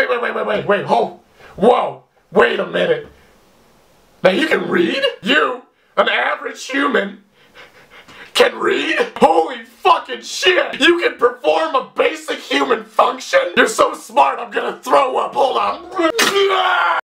Wait, wait, wait, wait, wait, wait, hold. Whoa, wait a minute. Now you can read? You, an average human, can read? Holy fucking shit! You can perform a basic human function? You're so smart, I'm gonna throw up. Hold on.